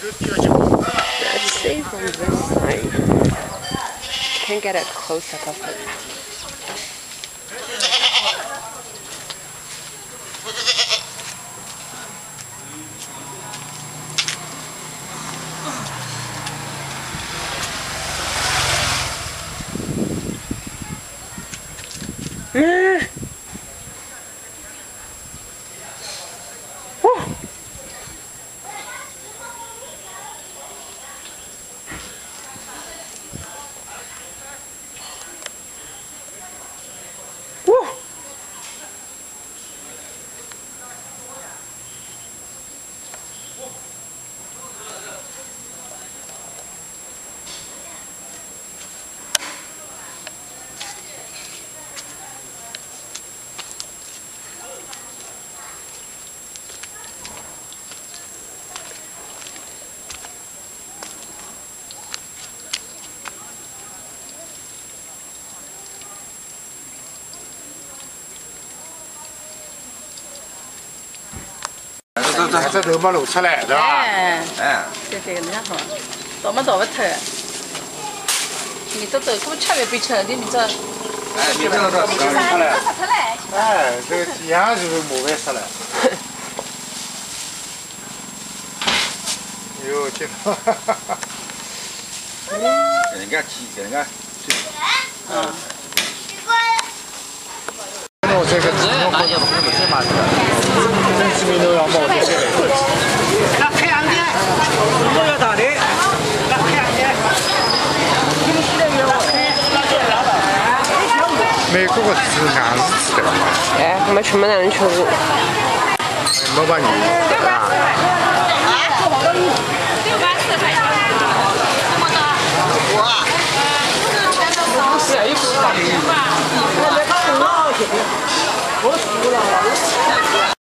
Let's see from this side. Can't get a close up of it. Mm. 这这都没露出来，对吧？哎，哎，对对，那好，倒嘛倒不脱。你都都给我吃一杯吃，你们这哎，你这个这这出来，哎，这个一样就是没办法了。哟，天哪！给人家挤，给人家。我这个自动可以不是嘛？真是没都要冒点这个。那开阳间，我要打的，那开阳间。哎，我们全部拿人吃过。老板你